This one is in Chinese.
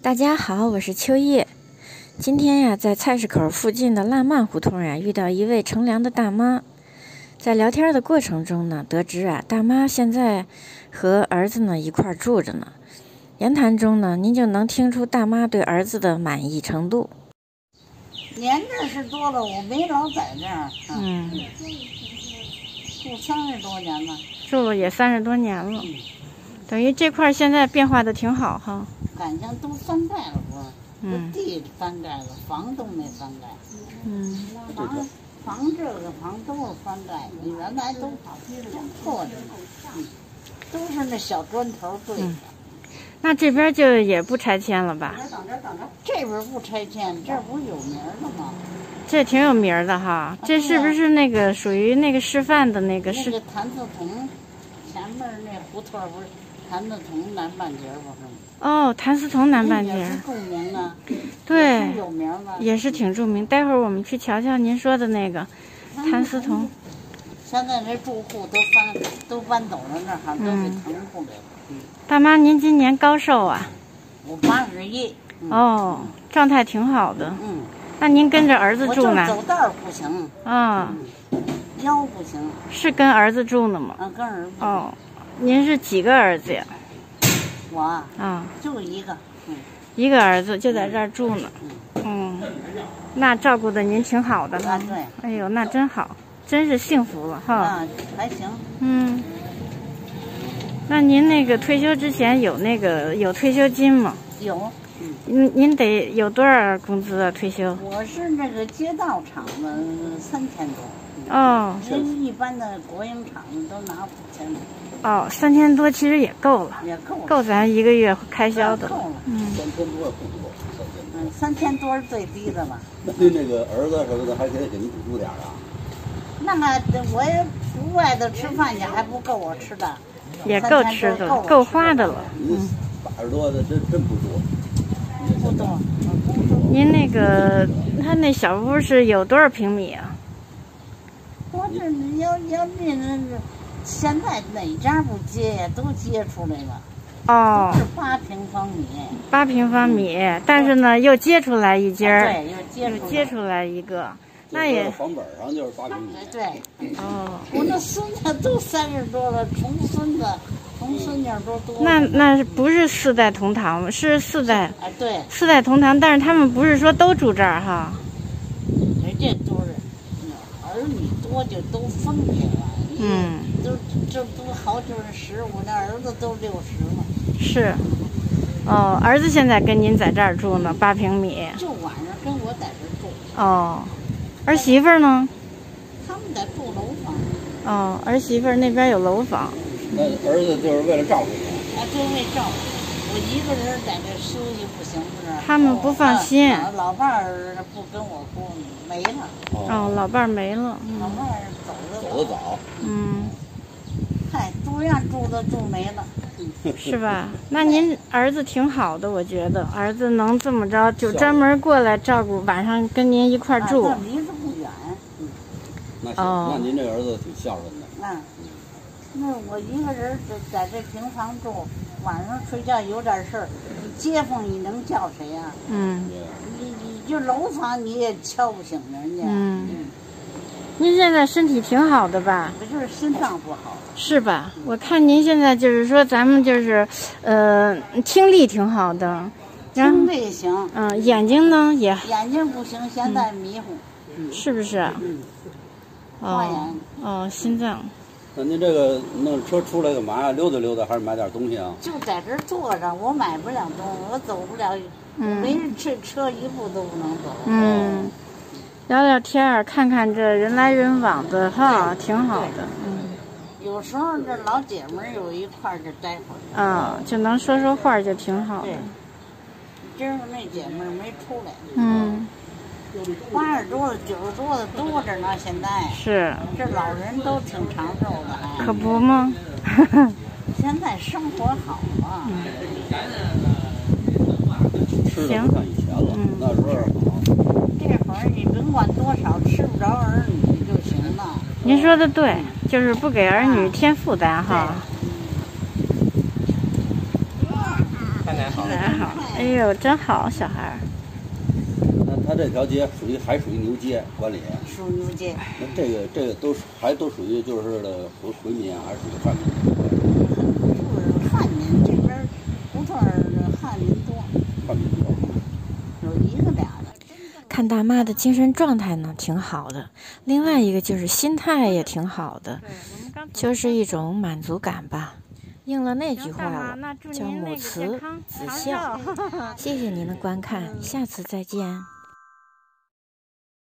大家好，我是秋叶。今天呀，在菜市口附近的烂漫胡同呀，遇到一位乘凉的大妈。在聊天的过程中呢，得知啊，大妈现在和儿子呢一块住着呢。言谈中呢，您就能听出大妈对儿子的满意程度。年这是多了，我没老在那儿，嗯，住三十多年了。住了也三十多年了，等于这块现在变化的挺好哈。感情都翻盖了，不是？嗯地翻盖了，房都没翻盖。嗯，房房这个房都是翻盖，你原来都破着呢，嗯都是那小砖头堆的。那这边就也不拆迁了吧？等着等着，这边不拆迁，这不是有名儿的吗？这挺有名儿的哈。这是不是那个属于那个示范的那个那是？个谭嗣同前面那胡同儿不是谭嗣同南半截儿不是吗？哦，谭嗣同南半截儿，也是著名的，对，有名儿吧？也是挺著名。待会儿我们去瞧瞧您说的那个谭嗣同。现在这住户都搬都搬走了，那哈都给嗯腾出来了。大妈，您今年高寿啊？我八十一，嗯哦，状态挺好的。嗯，那您跟着儿子住呢？走道儿不行，啊，腰不行，是跟儿子住呢吗？啊，跟儿子哦，您是几个儿子呀？我啊啊，就一个，嗯，一个儿子就在这儿住呢。嗯，那照顾的您挺好的啊。对，哎呦，那真好，真是幸福了哈。啊还行，嗯，那您那个退休之前有那个有退休金吗？有，嗯，您您得有多少工资啊？退休？我是那个街道厂的三千多，哦人一般的国营厂子都拿五千多，哦，三千多其实也够了，也够了，够咱一个月开销的够。了，嗯，三千多不多，三千多。嗯，三千多是最低的了。那对那个儿子什么的，还可以给你补助点啊。那么我也不外头吃饭去，还不够我吃的。也够吃的了，够花的了。嗯八十多的真真不多，不多。您那个他那小屋是有多少平米啊？我这要要那那现在哪家不接呀？都接出来了，哦是，八平方米。八平方米，但是呢又接出来一间儿，对，又接出来。接出来一个，那也房本上就是八平米。对对，哦。我那孙子都三十多了，重孙子、重孙女都多。那那不是四代同堂？是四代哎，对，四代同堂，但是他们不是说都住这儿哈。人家都多就都分开了。嗯，都这都好久是十五，那儿子都六十了。是。哦，儿子现在跟您在这儿住呢，八平米。就晚上跟我在这住，哦，儿媳妇儿呢？他们在住楼房，哦，儿媳妇儿那边有楼房。那儿子就是为了照顾你。啊，就为照顾我一个人在这休息不行，不是？他们不放心。啊老伴儿不跟我过，没了，哦，老伴儿没了。老伴儿走的走得早，嗯，嗨，住院住的住没了，是吧？那您儿子挺好的，我觉得。儿子能这么着，就专门过来照顾，晚上跟您一块住。离着不远，那行，哦。那您这儿子挺孝顺的。嗯，那我一个人在在这平房住，晚上睡觉有点事儿，你街坊你能叫谁呀、嗯，你你就楼房你也敲不醒人家，嗯。您现在身体挺好的吧？我就是心脏不好，是吧？我看您现在就是说，咱们就是，呃，听力挺好的，听，力行，嗯、眼睛呢？也眼睛不行，现在迷糊，是不是？嗯，花哦眼哦，心脏。那您这个弄车出来干嘛呀？溜达溜达还是买点东西啊？就在这儿坐着，我买不了东西，我走不了，嗯没人这车一步都不能走，嗯，聊聊天儿，看看这人来人往的哈，挺好的。嗯有时候这老姐们儿有一块儿就待会儿，啊，就能说说话就挺好的对。今儿个那姐们儿没出来，嗯，八十多了、九十多的多着呢，现在是，这老人都挺长寿的，还可不吗？现在生活好啊，吃的不像以前了，嗯那时候好。这会儿你甭管多少，吃不着儿女就行了。您说的对，就是不给儿女添负担哈。太太好，来好，哎呦，真好，小孩儿。那他这条街属于还属于牛街管理，属牛街。那这个这个都还都属于就是的回回民啊，还是属于汉民？是汉民这边胡同儿汉民多，汉民多。有一个俩的。看大妈的精神状态呢，挺好的。另外一个就是心态也挺好的，就是一种满足感吧。应了那句话了，叫母慈子孝。谢谢您的观看，下次再见。